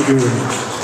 ediyorum.